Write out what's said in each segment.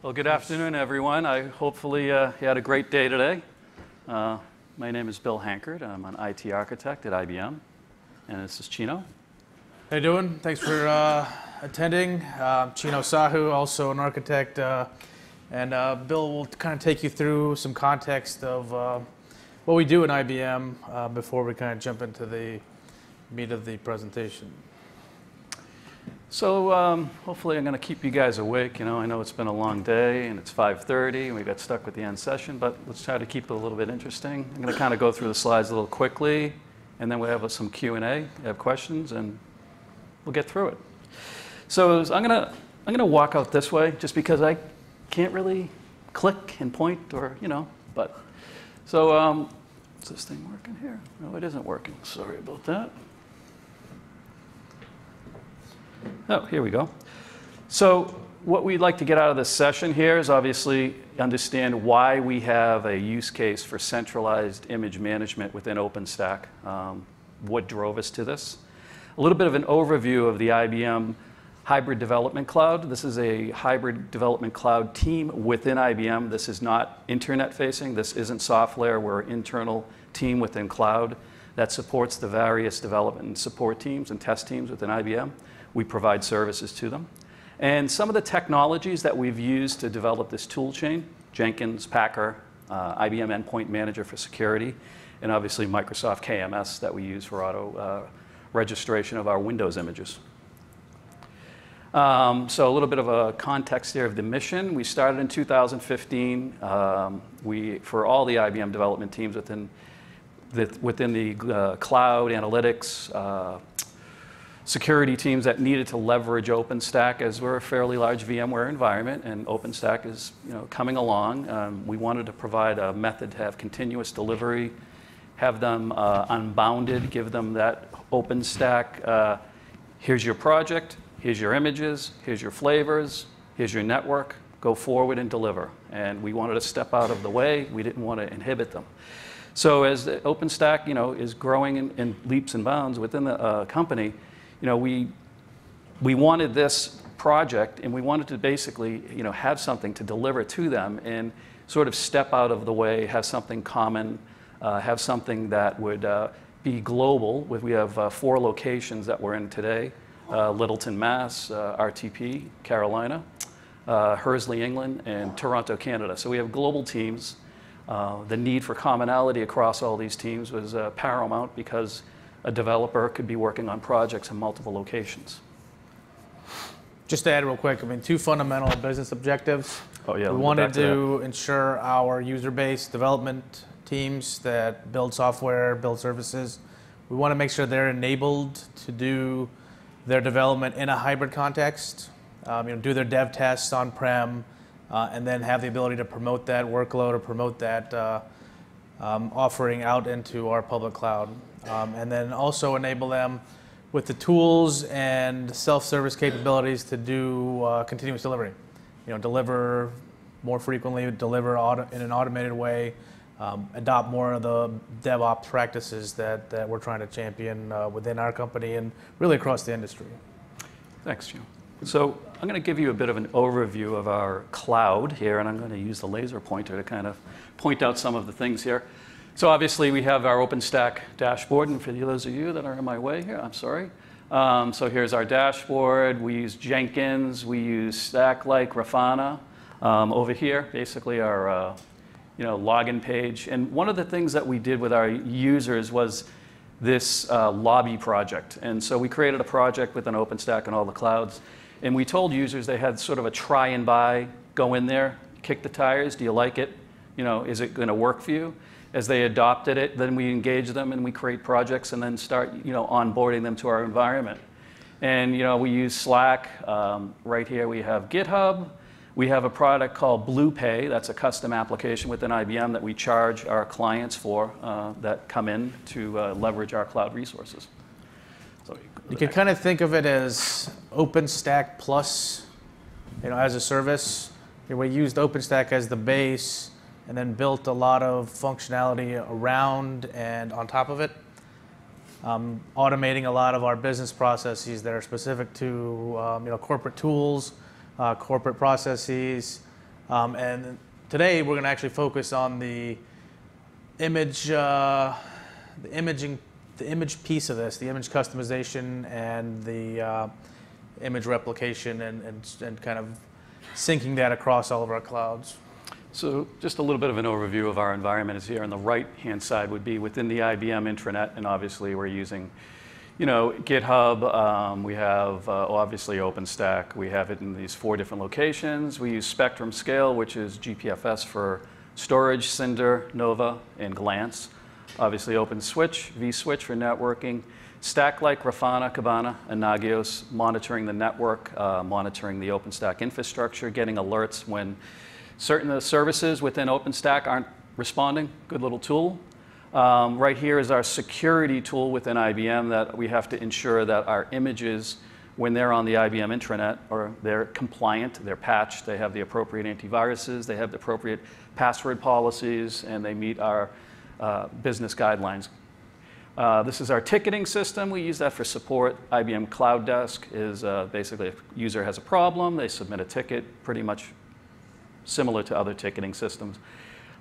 Well, good afternoon, everyone. I hopefully uh, you had a great day today. Uh, my name is Bill Hankard. I'm an IT architect at IBM, and this is Chino. How you doing? Thanks for uh, attending. Uh, Chino Sahu, also an architect, uh, and uh, Bill will kind of take you through some context of what we do in IBM before we kind of jump into the meat of the presentation. So um, hopefully I'm going to keep you guys awake. You know, I know it's been a long day and it's 5:30 and we got stuck with the end session, but let's try to keep it a little bit interesting. I'm going to kind of go through the slides a little quickly, and then we have some Q&A. Have questions, and we'll get through it. So I'm going to I'm going to walk out this way just because I can't really click and point or you know, but so um, is this thing working here? No, it isn't working. Sorry about that. Oh, here we go. So what we'd like to get out of this session here is obviously understand why we have a use case for centralized image management within OpenStack. Um, what drove us to this? A little bit of an overview of the IBM Hybrid Development Cloud. This is a hybrid development cloud team within IBM. This is not internet facing. This isn't software. We're an internal team within cloud that supports the various development and support teams and test teams within IBM. We provide services to them. And some of the technologies that we've used to develop this tool chain, Jenkins, Packer, uh, IBM Endpoint Manager for security, and obviously Microsoft KMS that we use for auto uh, registration of our Windows images. Um, so a little bit of a context here of the mission. We started in 2015. Um, we, for all the IBM development teams within the, within the uh, cloud, analytics, uh, security teams that needed to leverage OpenStack as we're a fairly large VMware environment and OpenStack is you know, coming along. Um, we wanted to provide a method to have continuous delivery, have them uh, unbounded, give them that OpenStack, uh, here's your project, here's your images, here's your flavors, here's your network, go forward and deliver. And we wanted to step out of the way, we didn't want to inhibit them. So as OpenStack you know, is growing in, in leaps and bounds within the uh, company, you know, we, we wanted this project and we wanted to basically, you know, have something to deliver to them and sort of step out of the way, have something common, uh, have something that would uh, be global. We have uh, four locations that we're in today, uh, Littleton, Mass, uh, RTP, Carolina, uh, Hursley, England, and Toronto, Canada. So we have global teams. the need for commonality across all these teams was paramount because a developer could be working on projects in multiple locations. Just to add real quick, I mean, two fundamental business objectives. Oh, yeah, We wanted to to ensure our user base development teams that build software, build services, we want to make sure they're enabled to do their development in a hybrid context, um, you know, do their dev tests on-prem, uh, and then have the ability to promote that workload or promote that uh, um, offering out into our public cloud. Um, and then also enable them with the tools and self-service capabilities to do uh, continuous delivery. You know, deliver more frequently, deliver auto, in an automated way, um, adopt more of the DevOps practices that, that we're trying to champion uh, within our company and really across the industry. Thanks, Jim. So I'm going to give you a bit of an overview of our cloud here, and I'm going to use the laser pointer to kind of point out some of the things here. So obviously we have our OpenStack dashboard, and for those of you that are in my way here, I'm sorry. Um, so here's our dashboard. We use Jenkins. We use StackLight Grafana. Um, over here, basically our uh, you know, login page. And one of the things that we did with our users was this uh, lobby project. And so we created a project with an OpenStack and all the clouds. And we told users they had sort of a try and buy, go in there, kick the tires, do you like it? You know, is it going to work for you? As they adopted it, then we engage them and we create projects and then start, you know, onboarding them to our environment. And, you know, we use Slack. Um, right here we have GitHub. We have a product called BluePay. That's a custom application within IBM that we charge our clients for uh, that come in to uh, leverage our cloud resources. So you, you can kind of think of it as OpenStack plus, you know, as a service. We used OpenStack as the base and then built a lot of functionality around and on top of it. Um, automating a lot of our business processes that are specific to um, you know, corporate tools, uh, corporate processes, Um, and today we're going to actually focus on the image, uh, the imaging, the image piece of this, the image customization and the uh, image replication and, and, and kind of syncing that across all of our clouds. So just a little bit of an overview of our environment is here on the right-hand side would be within the IBM intranet, and obviously we're using, you know, GitHub. Um, we have uh, obviously OpenStack. We have it in these four different locations. We use Spectrum Scale, which is GPFS for storage, Cinder, Nova, and Glance. Obviously OpenSwitch, vSwitch for networking. StackLight Grafana, Kibana, and Nagios, monitoring the network, uh, monitoring the OpenStack infrastructure, getting alerts when certain of the services within OpenStack aren't responding. Good little tool. Um, right here is our security tool within IBM that we have to ensure that our images, when they're on the IBM intranet, are they're compliant, they're patched, they have the appropriate antiviruses, they have the appropriate password policies, and they meet our uh, business guidelines. Uh, this is our ticketing system. We use that for support. IBM Cloud Desk is uh, basically if a user has a problem, they submit a ticket, pretty much similar to other ticketing systems.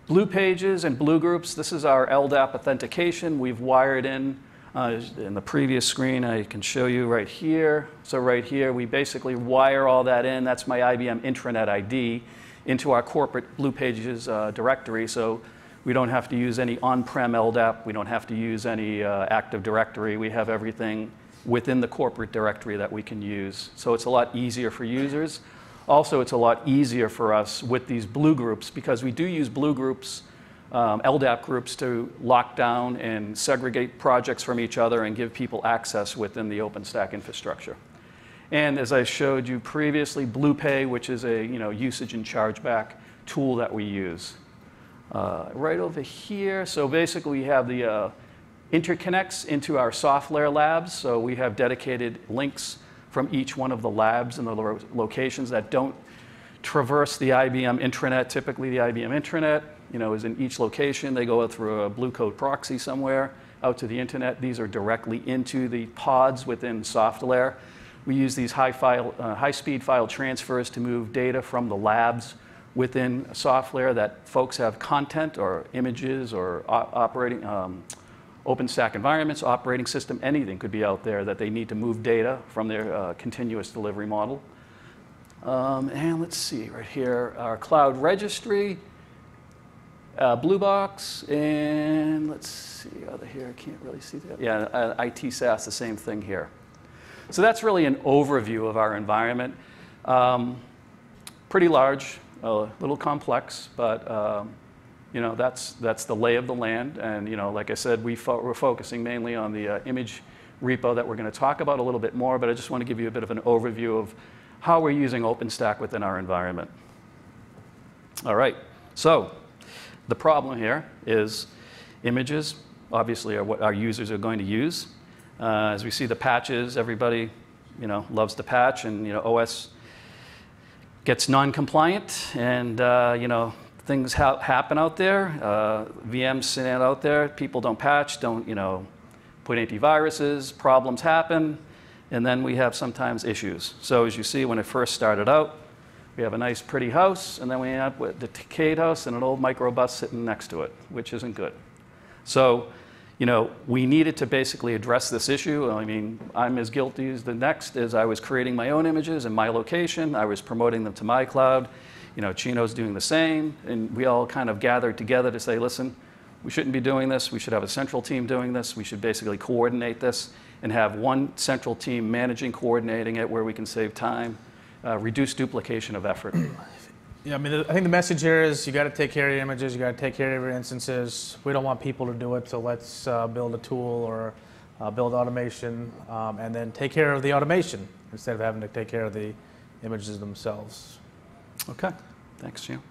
Blue Pages and Blue Groups, this is our LDAP authentication. We've wired in, uh, in the previous screen, I can show you right here. So right here, we basically wire all that in. That's my IBM intranet ID into our corporate Blue Pages uh, directory. So we don't have to use any on-prem LDAP. We don't have to use any uh, Active Directory. We have everything within the corporate directory that we can use. So it's a lot easier for users. Also, it's a lot easier for us with these blue groups because we do use blue groups, um, LDAP groups, to lock down and segregate projects from each other and give people access within the OpenStack infrastructure. And as I showed you previously, BluePay, which is a you know, usage and chargeback tool that we use. Uh, right over here, so basically we have the uh, interconnects into our software labs. So we have dedicated links from each one of the labs and the lo locations that don't traverse the IBM intranet. Typically, the IBM intranet you know, is in each location. They go through a Blue Coat proxy somewhere out to the internet. These are directly into the pods within SoftLayer. We use these high, file, uh, high speed file transfers to move data from the labs within SoftLayer that folks have content or images or operating um, OpenStack environments, operating system, anything could be out there that they need to move data from their uh, continuous delivery model. Um, and let's see, right here, our cloud registry, uh, Blue Box, and let's see, other here, I can't really see that. Yeah, uh, IT SaaS, the same thing here. So that's really an overview of our environment. Um, pretty large, a little complex, but um, you know, that's, that's the lay of the land. And, you know, like I said, we fo we're focusing mainly on the uh, image repo that we're going to talk about a little bit more, but I just want to give you a bit of an overview of how we're using OpenStack within our environment. All right, so the problem here is images obviously are what our users are going to use. Uh, as we see the patches, everybody you know, loves to patch, and you know, OS gets non-compliant, and uh, you know, things ha happen out there. Uh, VMs sit out there. People don't patch, don't you know, put antiviruses. Problems happen, and then we have sometimes issues. So as you see, when it first started out, we have a nice, pretty house, and then we end up with a decayed house and an old microbus sitting next to it, which isn't good. So, you know, we needed to basically address this issue. I mean, I'm as guilty as the next as I was creating my own images in my location. I was promoting them to my cloud you know, Chino's doing the same, and we all kind of gathered together to say, listen, we shouldn't be doing this. We should have a central team doing this. We should basically coordinate this and have one central team managing, coordinating it where we can save time, uh, reduce duplication of effort. Yeah, I mean, I think the message here is you got to take care of your images, you got to take care of your instances. We don't want people to do it, so let's uh, build a tool or uh, build automation um, and then take care of the automation instead of having to take care of the images themselves. Okay, thanks, Jim.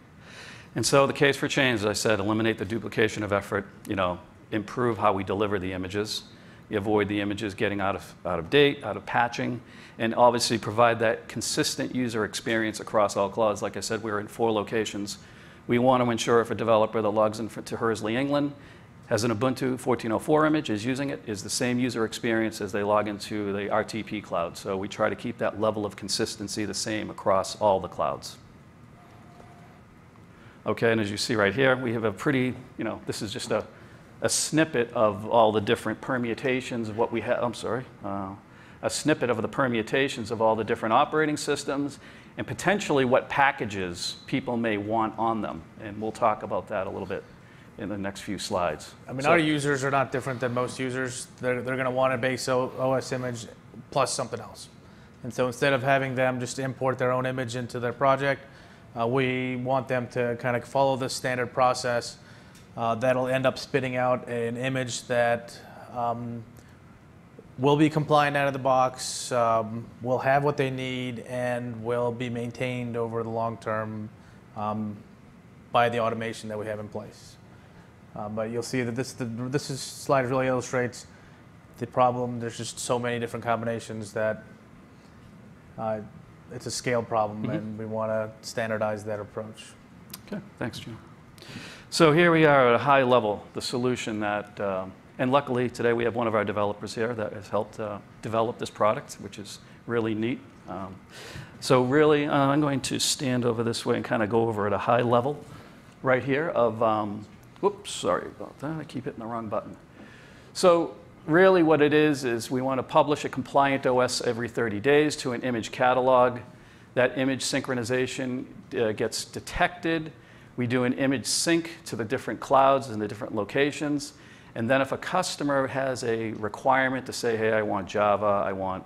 And so the case for change, as I said, eliminate the duplication of effort, you know, improve how we deliver the images, you avoid the images getting out of, out of date, out of patching, and obviously provide that consistent user experience across all clouds. Like I said, we're in four locations. We want to ensure if a developer that logs in to Hursley, England, has an Ubuntu 14.04 image, is using it, is the same user experience as they log into the RTP cloud. So we try to keep that level of consistency the same across all the clouds. Okay, and as you see right here, we have a pretty, you know, this is just a, a snippet of all the different permutations of what we have. I'm sorry. Uh, a snippet of the permutations of all the different operating systems and potentially what packages people may want on them. And we'll talk about that a little bit in the next few slides. I mean, So- our users are not different than most users. They're, they're going to want a base OS image plus something else. And so instead of having them just import their own image into their project, uh, we want them to kind of follow the standard process uh, that'll end up spitting out an image that um, will be compliant out of the box, um, will have what they need, and will be maintained over the long term um, by the automation that we have in place. Uh, but you'll see that this the, this is, slide really illustrates the problem. There's just so many different combinations that uh, it's a scale problem, Mhm. and we want to standardize that approach. Okay, thanks, Jim. So here we are at a high level, the solution that, um, and luckily today we have one of our developers here that has helped uh, develop this product, which is really neat. Um, So really, uh, I'm going to stand over this way and kind of go over at a high level right here of, um, whoops, sorry about that, I keep hitting the wrong button. So really what it is, is we want to publish a compliant OS every 30 days to an image catalog. That image synchronization uh, gets detected. We do an image sync to the different clouds and the different locations. And then if a customer has a requirement to say, hey, I want Java, I want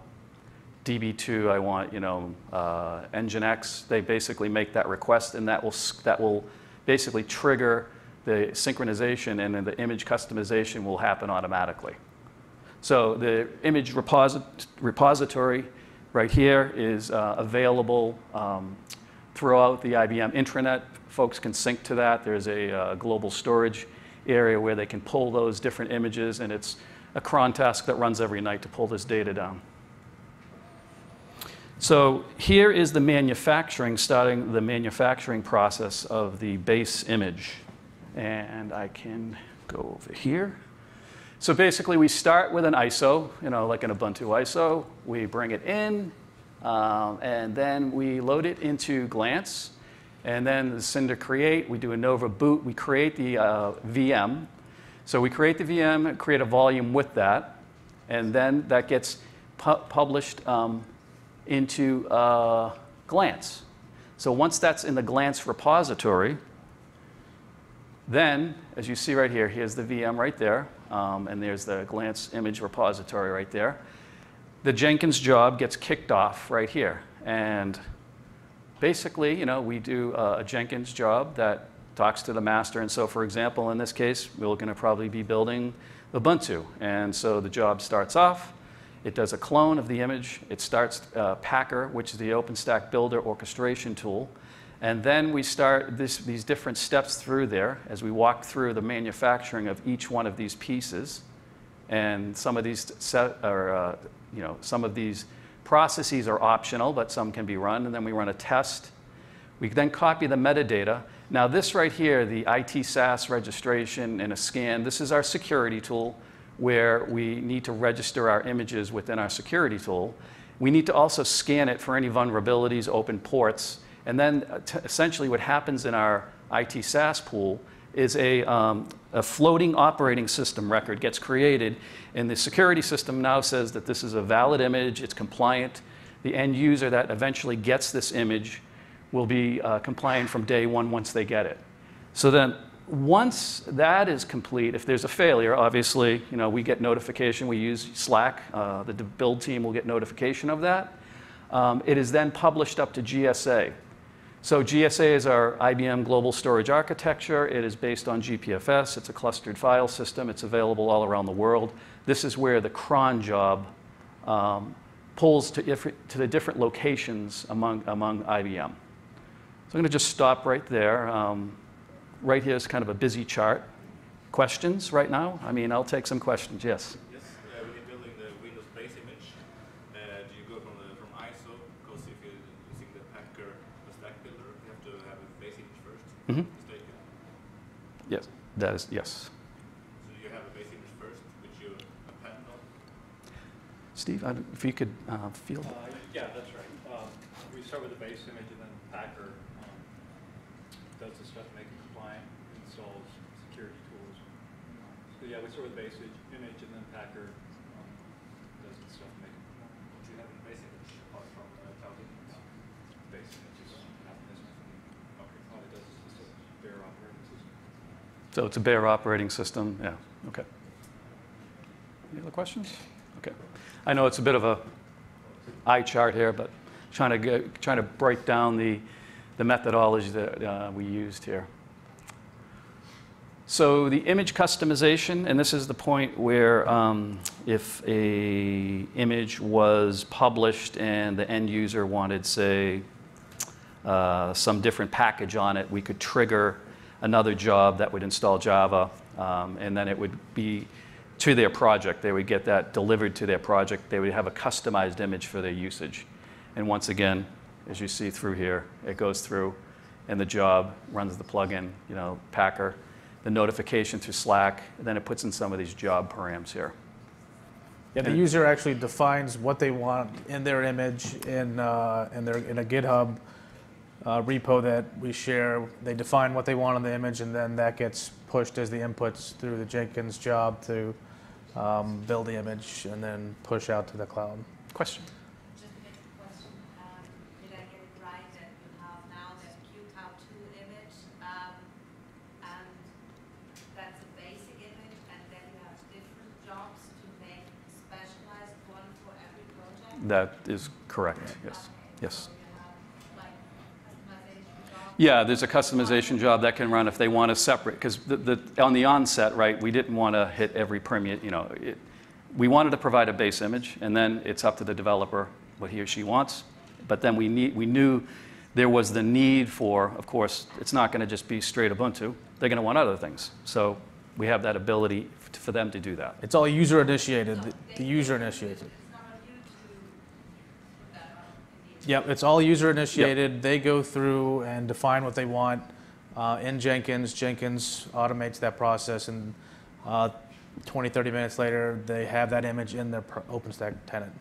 DB2, I want, you know, uh, Nginx, they basically make that request and that will, that will basically trigger the synchronization and then the image customization will happen automatically. So the image reposit- repository right here is uh, available um, throughout the IBM intranet. Folks can sync to that. There's a uh, global storage area where they can pull those different images, and it's a cron task that runs every night to pull this data down. So here is the manufacturing, starting the manufacturing process of the base image. And I can go over here. So basically, we start with an ISO, you know, like an Ubuntu ISO. We bring it in, um, and then we load it into Glance. And then the Cinder create, we do a Nova boot, we create the uh, VM. So we create the VM, create a volume with that, and then that gets pu- published um, into uh, Glance. So once that's in the Glance repository, then, as you see right here, here's the VM right there, um, and there's the Glance image repository right there. The Jenkins job gets kicked off right here. And basically, you know, we do uh, a Jenkins job that talks to the master. And so, for example, in this case, we're going to probably be building Ubuntu. And so the job starts off. It does a clone of the image. It starts uh, Packer, which is the OpenStack Builder orchestration tool. And then we start this, these different steps through there as we walk through the manufacturing of each one of these pieces. And some of these set, or, uh, you know, some of these processes are optional, but some can be run. And then we run a test. We then copy the metadata. Now this right here, the IT SaaS registration and a scan, this is our security tool where we need to register our images within our security tool. We need to also scan it for any vulnerabilities, open ports. And then uh, essentially what happens in our IT SaaS pool is a, um, a floating operating system record gets created, and the security system now says that this is a valid image, it's compliant. The end user that eventually gets this image will be uh, compliant from day one once they get it. So then, once that is complete, if there's a failure, obviously, you know, we get notification. We use Slack. Uh, the build team will get notification of that. Um, it is then published up to GSA. So GSA is our IBM Global Storage Architecture. It is based on GPFS. It's a clustered file system. It's available all around the world. This is where the cron job um, pulls to, if, to the different locations among, among IBM. So I'm going to just stop right there. Um, right here is kind of a busy chart. Questions right now? I mean, I'll take some questions. Yes. Yes, uh, when you're building the Windows base image, uh, do you go from, the, from ISO? Because if you're using the Packer or Stack Builder, you have to have a base Mhm. Mistaken. Yes. That is yes. So you have a base image first, which you append on. Steve, I if you could uh, field. Uh, Yeah, that's right. Um, We start with the base image and then Packer um, does the stuff to make it compliant, installs security tools. So yeah, we start with base image, image, and then Packer um, does the stuff to make it compliant. Do you have a base image apart from uh, cloud image? Base image is not this one. Okay. All it does is just a bare operating system. So it's a bare operating system, yeah, okay. Any other questions? Okay. I know it's a bit of a eye chart here, but trying to, get, trying to break down the, the methodology that uh, we used here. So the image customization, and this is the point where um, if a image was published and the end user wanted, say, uh, some different package on it, we could trigger another job that would install Java, um, and then it would be to their project. They would get that delivered to their project. They would have a customized image for their usage. And once again, as you see through here, it goes through, and the job runs the plugin, you know, Packer, the notification through Slack, and then it puts in some of these job params here. Yeah, the And- user actually defines what they want in their image in, uh, in their, in a GitHub uh, repo that we share. They define what they want on the image, and then that gets pushed as the inputs through the Jenkins job to um, build the image and then push out to the cloud. Question? Just a bit of question, um, did I get it right that you have now that QCOW2 image, um, and that's a basic image, and then you have different jobs to make specialized one for every project? That is correct, yes. Yes. So you have like customization jobs? Yeah, there's a customization job that can run if they want to separate, because on the onset, right, we didn't want to hit every permeate, you know, it, we wanted to provide a base image, and then it's up to the developer what he or she wants. But then we need, we knew there was the need for, of course, it's not going to just be straight Ubuntu. They're going to want other things. So we have that ability for them to do that. It's all user initiated. The, the user initiated not on you to put that on in the Yep, it's all user initiated. They go through and define what they want uh, in Jenkins. Jenkins automates that process, and uh, 20, 30 minutes later, they have that image in their OpenStack tenant.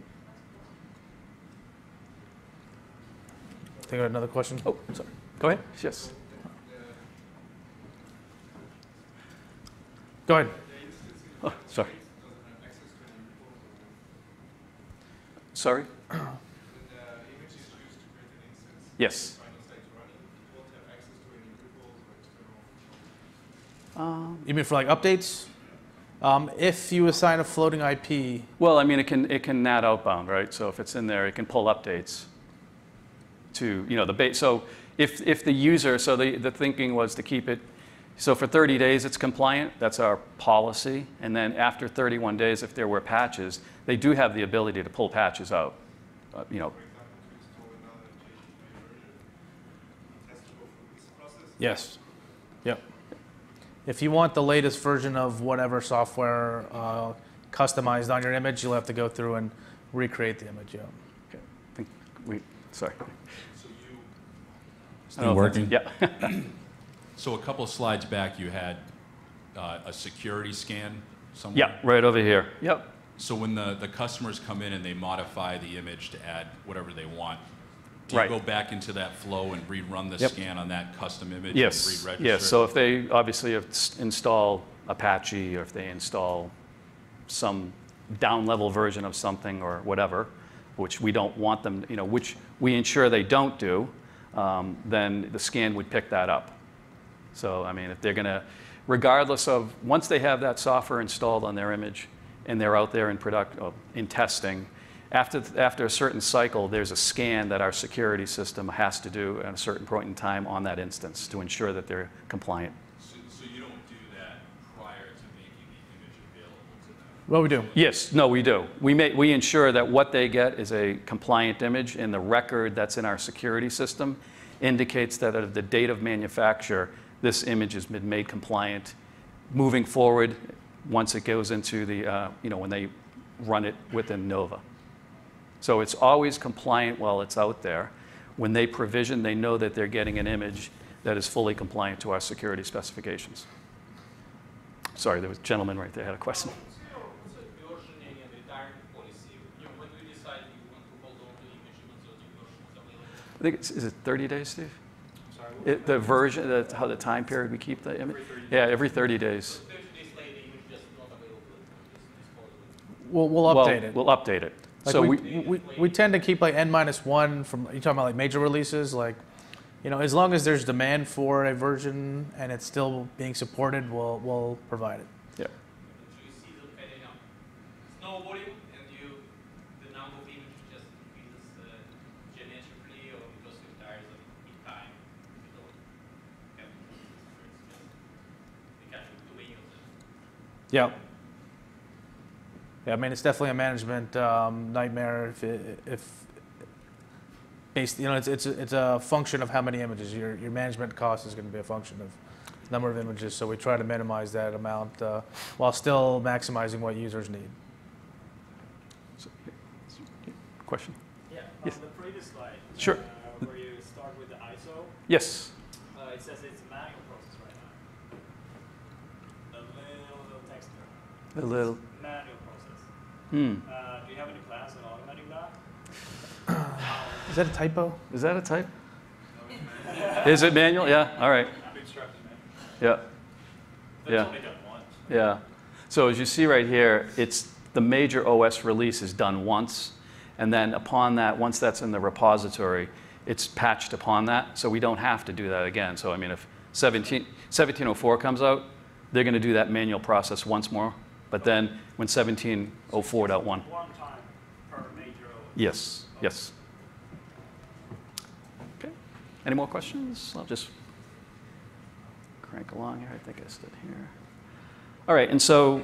Think of another question? Oh, sorry. Go ahead. Yes. Go ahead. Oh, sorry. Sorry? Yes. Um, You mean for like updates? Um, if you assign a floating IP, Well, I mean, it can, it can NAT outbound, right? So if it's in there, it can pull updates to, you know, the base. So if, if the user, so the, the thinking was to keep it, so for 30 days it's compliant, that's our policy. And then after 31 days, if there were patches, they do have the ability to pull patches out. Uh, You know, yes. Yep. If you want the latest version of whatever software uh, customized on your image, you'll have to go through and recreate the image. Yeah. okay, I think we, sorry. Is it working? Yeah. So a couple of slides back, you had uh, a security scan somewhere? yeah, right over here. Yep. So when the, the customers come in and they modify the image to add whatever they want, do you Right. go back into that flow and rerun the Yep. scan on that custom image? Yes, And re-register yes. So if they, obviously, if install Apache, or if they install some down-level version of something or whatever, which we don't want them, you know, which we ensure they don't do, um, then the scan would pick that up. So, I mean, if they're going to, regardless of, once they have that software installed on their image and they're out there in product, oh, in testing, after, after a certain cycle, there's a scan that our security system has to do at a certain point in time on that instance to ensure that they're compliant. So, so you don't do that prior to making the image available to them? Well, we do. Yes, no, we do. We, may, we ensure that what they get is a compliant image, and the record that's in our security system indicates that at the date of manufacture, this image has been made compliant. Moving forward, once it goes into the, uh, you know, when they run it within Nova. So it's always compliant while it's out there. When they provision, they know that they're getting an image that is fully compliant to our security specifications. Sorry, there was a gentleman right there had a question. What's your, what's your versioning and retirement policy? You know, when you decide you want to hold on to image even though the version is available? I think it's, is it 30 days, Steve? Sorry, It- The version, the- how the time period we keep the image? Yeah, every 30 days. So 30 days later, you just not available, it's. We'll, we'll Well, update it. We'll update it. Like So we, we, we, we tend to keep like n minus one from you talking about like major releases like you know as long as there's demand for a version and it's still being supported we'll we'll provide it yeah. So you see the depending on snow volume and you, the number of images just increases uh, geometrically or because your tires are in time. You don't have to do this, for instance. You catch too many of them. yeah yeah i mean it's definitely a management um, nightmare if it, if based you know it's, it's a- it's a function of how many images your your management cost is going to be a function of number of images so we try to minimize that amount uh, while still maximizing what users need Question? Yeah, Yes. on the previous slide. Sure. Uh, where you start with the ISO, Yes. uh, it says it's a manual process right now. A little, little text there. A little. Manual process. Hmm. Uh, do you have any plans on automating that? is that a typo Is that a type? Is it manual? Yeah. All right. Bootstrap. Yeah. That's Yeah. done once. Yeah. So as you see right here, it's the major OS release is done once, and then upon that, once that's in the repository, it's patched upon that. So we don't have to do that again. So I mean, if 17, 1704 comes out, they're going to do that manual process once more. But then when 1704.1, One time per major yes, yes. Okay. Any more questions? I'll just crank along here. I think I stood here. All right, and so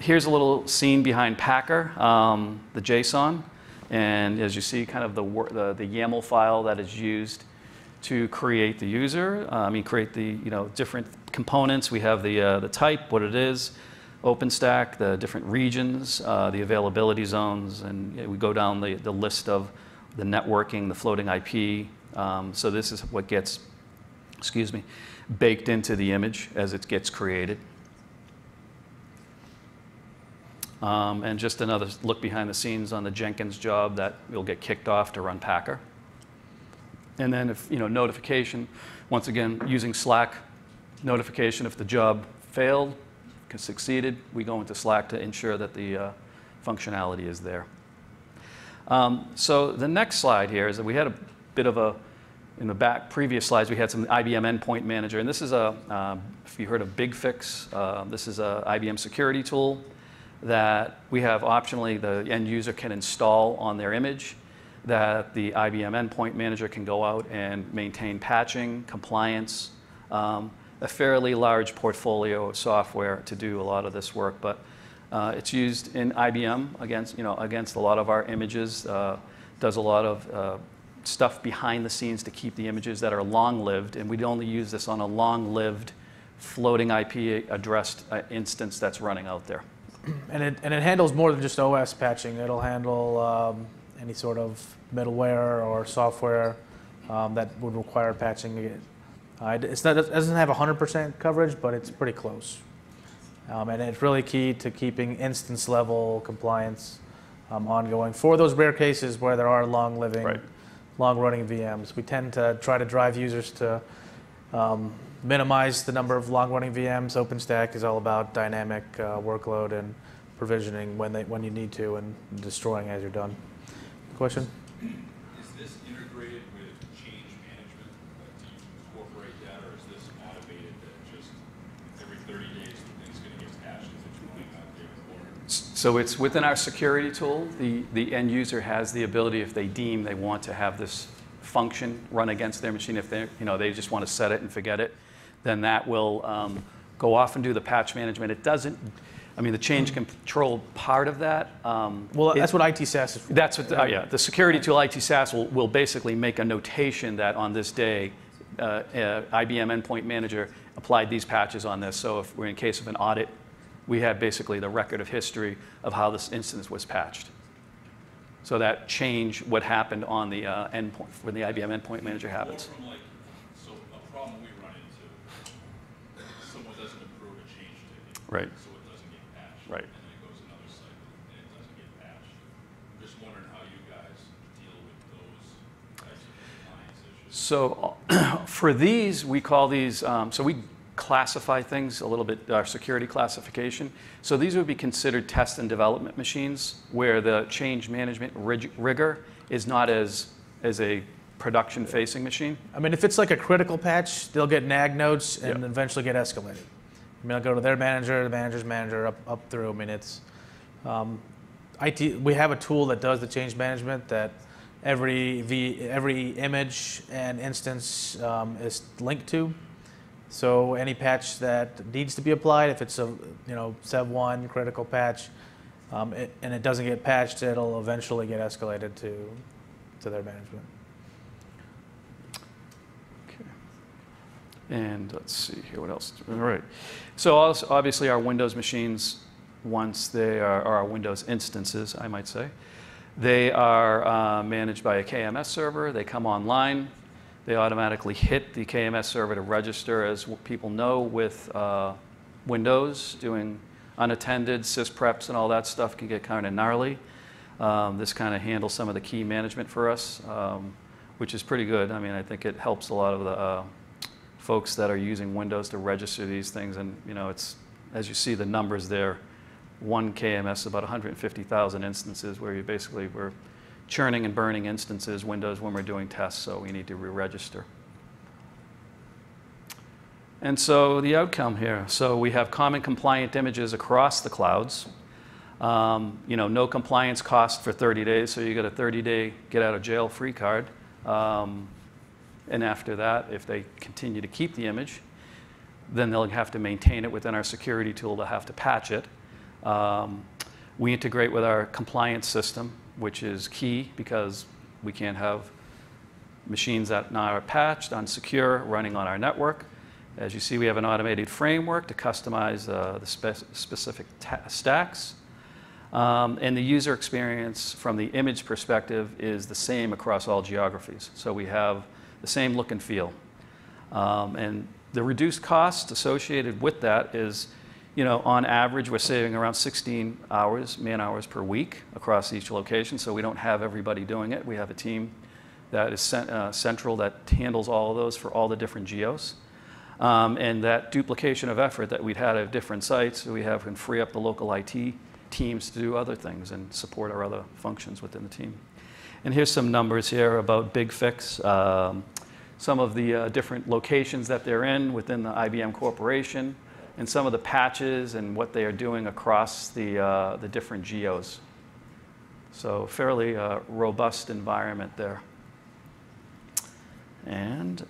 here's a little scene behind Packer, um, the JSON. And as you see, kind of the, the, the YAML file that is used to create the user, uh, I mean, create the, you know, different components. We have the, uh, the type, what it is, OpenStack, the different regions, uh, the availability zones, and we go down the, the list of the networking, the floating IP. Um, so this is what gets, excuse me, baked into the image as it gets created. Um, and just another look behind the scenes on the Jenkins job that will get kicked off to run Packer. And then if, you know, notification, once again, using Slack, notification if the job failed, succeeded, we go into Slack to ensure that the uh, functionality is there. Um, so the next slide here is that we had a bit of a, in the back previous slides, we had some IBM Endpoint Manager, and this is a, um, if you heard of BigFix, uh, this is a IBM security tool that we have optionally the end user can install on their image that the IBM Endpoint Manager can go out and maintain patching, compliance, um, a fairly large portfolio of software to do a lot of this work, but uh, it's used in IBM against, you know, against a lot of our images, uh, does a lot of uh, stuff behind the scenes to keep the images that are long-lived, and we'd only use this on a long-lived floating IP addressed uh, instance that's running out there. and it, and it handles more than just OS patching. It'll handle um, any sort of middleware or software um, that would require patching. It, uh, it's not, it doesn't have 100% coverage, but it's pretty close. Um, and it's really key to keeping instance level compliance um, ongoing for those rare cases where there are long living, Right. long running VMs. We tend to try to drive users to um, minimize the number of long running VMs. OpenStack is all about dynamic uh, workload and provisioning when, they, when you need to and destroying as you're done. Question? Is this integrated with change management? Like, do you incorporate that, or is this automated that just every 30 days the thing's going to get patched as it's running out there in order? So it's within our security tool. The, the end user has the ability, if they deem they want to have this function run against their machine, if they, you know, they just want to set it and forget it, then that will um, go off and do the patch management. It doesn't, I mean, the change control part of that. um, Well, it- that's what IT SaaS is for. That's what, the- oh, yeah, the security tool IT SaaS will, will basically make a notation that on this day, uh, uh, IBM Endpoint Manager applied these patches on this. So if we're in case of an audit, we have basically the record of history of how this instance was patched. So that change, what happened on the uh, endpoint, when the IBM Endpoint Manager happens. From like, so a problem we run into, someone doesn't approve a change ticket. Right. So it doesn't get patched. Right. And then it goes another cycle and it doesn't get patched. I'm just wondering how you guys deal with those types of compliance issues. So for these, we call these, um, so we classify things a little bit, our security classification. So these would be considered test and development machines where the change management rig- rigor is not as, as a production facing machine. I mean, if it's like a critical patch, they'll get nag notes and Yep. eventually get escalated. I mean, I'll go to their manager, the manager's manager, up, up through. I mean, it's um, IT. We have a tool that does the change management that every v, every image and instance um, is linked to. So any patch that needs to be applied, if it's a you know Sev one critical patch, um, it, and it doesn't get patched, it'll eventually get escalated to to their management. Okay. And let's see here, what else? All right. So also, obviously our Windows machines, once they are, our Windows instances, I might say, they are uh, managed by a KMS server. They come online. They automatically hit the KMS server to register, as people know with uh, Windows, doing unattended syspreps and all that stuff can get kind of gnarly. Um, this kind of handles some of the key management for us, um, which is pretty good. I mean, I think it helps a lot of the uh, folks that are using Windows to register these things. And, you know, it's, as you see the numbers there, one KMS, about 150,000 instances where you basically, we're churning and burning instances, Windows, when we're doing tests, so we need to re-register. And so the outcome here, so we have common compliant images across the clouds. Um, you know, no compliance cost for 30 days, so you get a 30-day get out of jail free card. Um, and after that, if they continue to keep the image, then they'll have to maintain it within our security tool to have to patch it. Um, we integrate with our compliance system, which is key because we can't have machines that now are patched, unsecure, running on our network. As you see, we have an automated framework to customize uh, the spe- specific stacks. Um, and the user experience from the image perspective is the same across all geographies. So we have the same look and feel. Um, and the reduced cost associated with that is, you know, on average, we're saving around 16 hours, man hours per week across each location. So we don't have everybody doing it. We have a team that is cent- uh, central that handles all of those for all the different geos. Um, and that duplication of effort that we'd had at different sites, we have can free up the local IT teams to do other things and support our other functions within the team. And here's some numbers here about BigFix. Um, some of the uh, different locations that they're in within the IBM Corporation, and some of the patches and what they are doing across the, uh, the different geos. So fairly uh, robust environment there. And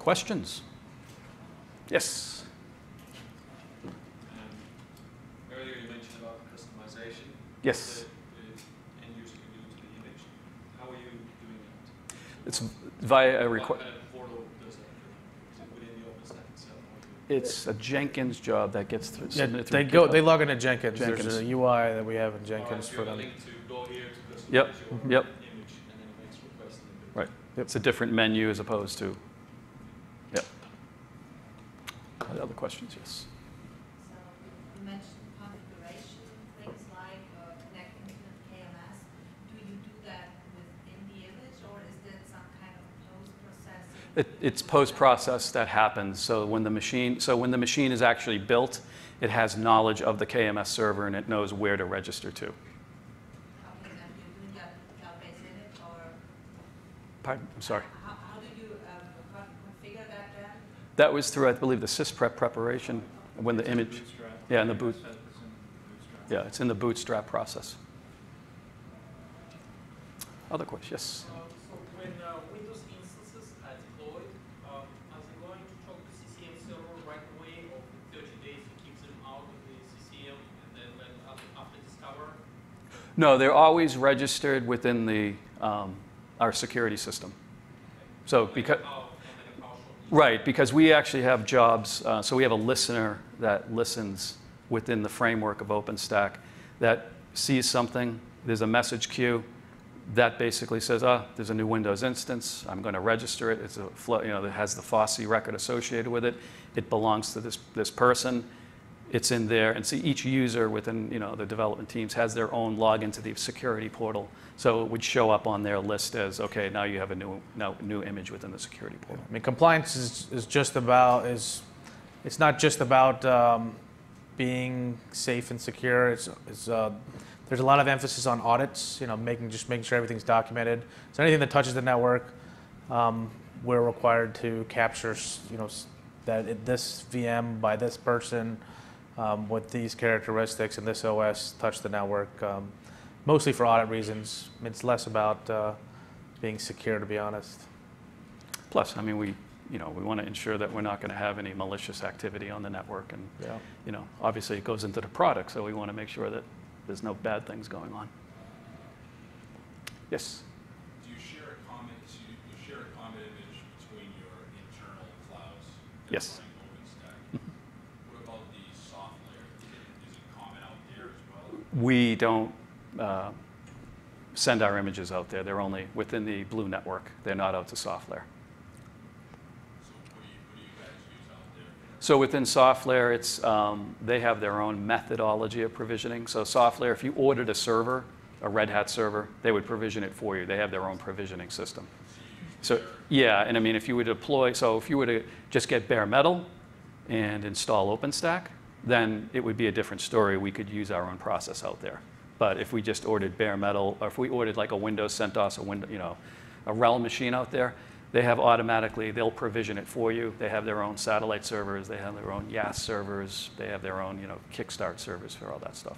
questions? Yes. Um, Earlier you mentioned about customization. Yes. that the end user can do to the image. How are you doing that? It's via a request. kind of portal does that for? Is it within the OpenStack itself? or you- It's a Jenkins job that gets through. Yeah, submitted they through go. GitHub. They log into Jenkins. There's a UI that we have in or Jenkins is for them. to go here Yep, your yep. image and then it makes requests and it Right. It's a different menu as opposed to. Yep. Other questions? Yes. So you mentioned configuration, things like uh, connecting to KMS. Do you do that within the image or is that some kind of post-processing? It, it's post-process that happens. So when the machine, so when the machine is actually built, it has knowledge of the KMS server and it knows where to register to. Pardon? I'm sorry. How, do you configure that? That was through, I believe, the sysprep preparation when the image. Yeah, in the boot. Yeah, it's in the bootstrap process. Other questions? Yes. Uh, So when uh, Windows instances are deployed, um, are they going to talk to CCM server right away, or for 30 days you keep them out of the CCM and then let after, after discover? No, they're always registered within the, um, our security system. So because, How, no matter how short. right, because we actually have jobs, uh, so we have a listener that listens within the framework of OpenStack that sees something, there's a message queue, that basically says, ah, there's a new Windows instance, I'm going to register it, it's a, you know, it has the FOSSI record associated with it, it belongs to this, this person, it's in there, and see each user within, you know, the development teams has their own login to the security portal. So it would show up on their list as, okay, now you have a new, now, new image within the security portal. I mean, compliance is, is just about, is, it's not just about um, being safe and secure. It's, it's, uh, there's a lot of emphasis on audits, you know, making, just making sure everything's documented. So anything that touches the network, um, we're required to capture, you know, that this VM by this person um, with these characteristics and this OS touch the network, um, mostly for audit reasons. It's less about uh, being secure, to be honest. Plus, I mean, we, you know, we want to ensure that we're not going to have any malicious activity on the network, and, Yeah. you know, obviously it goes into the product, so we want to make sure that there's no bad things going on. Yes? Do you share a common, so you, you share a common image between your internal clouds? and Yes. running OpenStack? What about the SoftLayer? Is it, is it common out there as well? We don't uh, send our images out there. They're only within the Blue network. They're not out to SoftLayer. So within SoftLayer, it's, um, they have their own methodology of provisioning. So SoftLayer, if you ordered a server, a Red Hat server, they would provision it for you. They have their own provisioning system. So, yeah, and I mean, if you were to deploy, so if you were to just get bare metal and install OpenStack, then it would be a different story. We could use our own process out there. But if we just ordered bare metal, or if we ordered like a Windows CentOS, a window, you know, a RHEL machine out there, they have automatically, they'll provision it for you. They have their own satellite servers, they have their own YAS servers, they have their own, you know, Kickstart servers for all that stuff.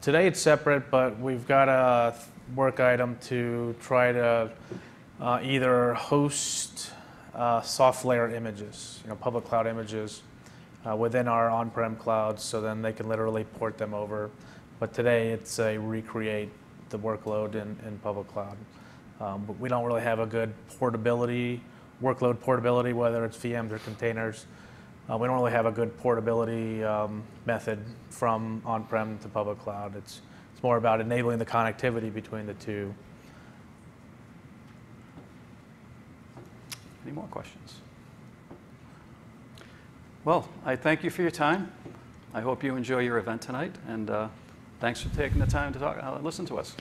Today it's separate, but we've got a work item to try to uh, either host uh, SoftLayer images, you know, public cloud images uh, within our on-prem clouds, so then they can literally port them over. But today it's a recreate the workload in, in public cloud. Um, but we don't really have a good portability, workload portability, whether it's VMs or containers. Uh, we don't really have a good portability um, method from on-prem to public cloud. It's, it's more about enabling the connectivity between the two. Any more questions? Well, I thank you for your time. I hope you enjoy your event tonight, and uh, thanks for taking the time to talk, uh, listen to us.